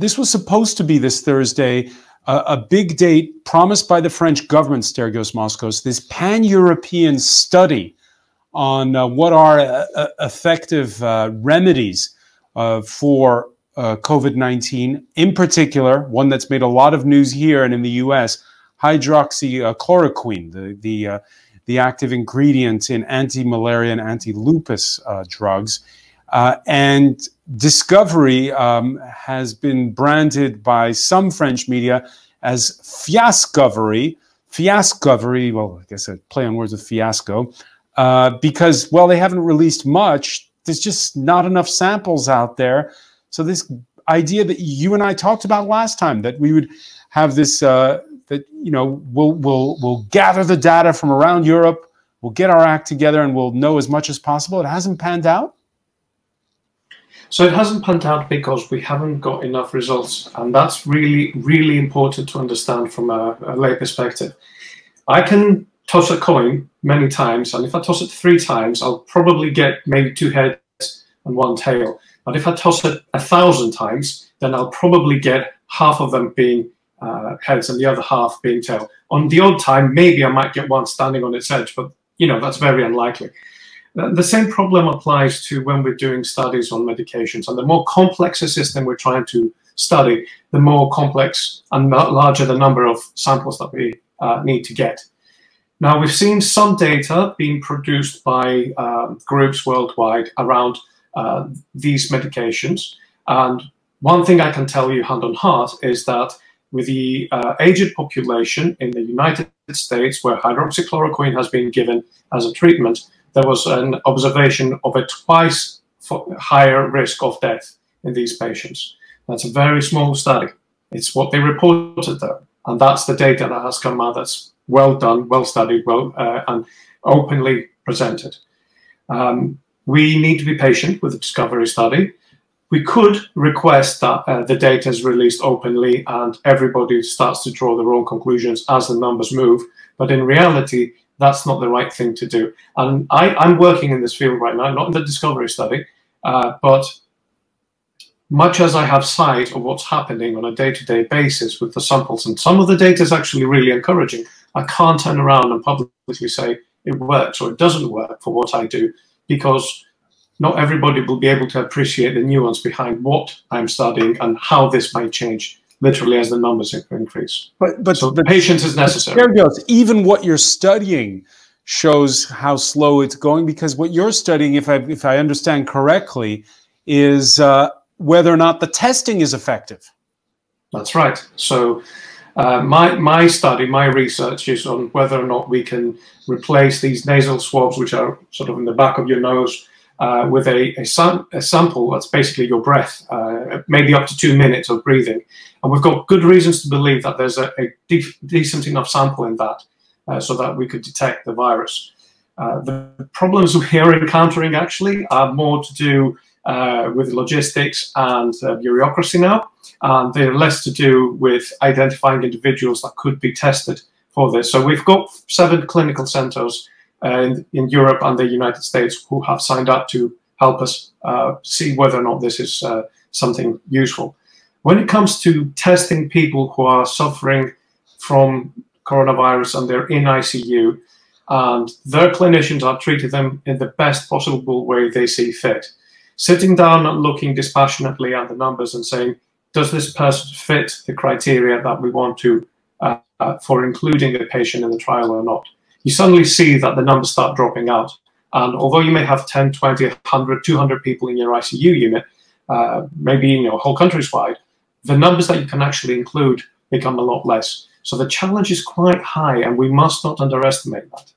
this was supposed to be this Thursday, uh, a big date promised by the French government, Sterghios Moschos, this pan-European study on uh, what are uh, uh effective uh, remedies uh, for COVID-19, in particular, one that's made a lot of news here and in the US, hydroxychloroquine, the, the, the active ingredient in anti-malaria and anti-lupus drugs. Uh, and Discovery um, has been branded by some French media as fiascovery, fiascovery, well, I guess a play on words with fiasco, uh, because, well, they haven't released much. There's just not enough samples out there. So this idea that you and I talked about last time, that we would have this, uh, that, you know, we'll, we'll, we'll gather the data from around Europe, we'll get our act together and we'll know as much as possible. It hasn't panned out? So it hasn't panned out because we haven't got enough results. And that's really, really important to understand from a, a lay perspective. I can toss a coin many times, and if I toss it three times, I'll probably get maybe two heads and one tail. But if I toss it a thousand times, then I'll probably get half of them being uh, heads and the other half being tail. On the odd time, maybe I might get one standing on its edge, but you know that's very unlikely. The same problem applies to when we're doing studies on medications. And the more complex a system we're trying to study, the more complex and larger the number of samples that we uh, need to get. Now, we've seen some data being produced by uh, groups worldwide around uh, these medications. And one thing I can tell you hand on heart is that with the uh, aged population in the United States, where hydroxychloroquine has been given as a treatment, there was an observation of a twice higher risk of death in these patients. That's a very small study. It's what they reported though, and that's the data that has come out that's well done, well studied, well uh, and openly presented. Um, we need to be patient with the discovery study. We could request that uh, the data is released openly and everybody starts to draw their own conclusions as the numbers move. But in reality, that's not the right thing to do. And I, am working in this field right now, not in the discovery study, uh, but much as I have sight of what's happening on a day-to-day -day basis with the samples, and some of the data is actually really encouraging, I can't turn around and publicly say it works or it doesn't work for what I do because not everybody will be able to appreciate the nuance behind what I'm studying and how this might change literally as the numbers increase. But but so the patience is necessary. There goes. Even what you're studying shows how slow it's going because what you're studying, if I if I understand correctly, is uh, whether or not the testing is effective. That's right. So. Uh, my my study, my research is on whether or not we can replace these nasal swabs, which are sort of in the back of your nose, uh, with a, a, a, sample that's basically your breath, uh, maybe up to two minutes of breathing. And we've got good reasons to believe that there's a, a de decent enough sample in that uh, so that we could detect the virus. Uh, the problems we're encountering actually are more to do uh, with logistics and uh, bureaucracy now, and they're less to do with identifying individuals that could be tested for this. So we've got seven clinical centers in, in, Europe and the United States who have signed up to help us uh, see whether or not this is uh, something useful. When it comes to testing people who are suffering from coronavirus and they're in ICU, and their clinicians are treating them in the best possible way they see fit. Sitting down and looking dispassionately at the numbers and saying, does this person fit the criteria that we want to uh, for including a patient in the trial or not? You suddenly see that the numbers start dropping out. And although you may have 10, 20, 100, 200 people in your ICU unit, uh, maybe in your whole countries wide, the numbers that you can actually include become a lot less. So the challenge is quite high, and we must not underestimate that.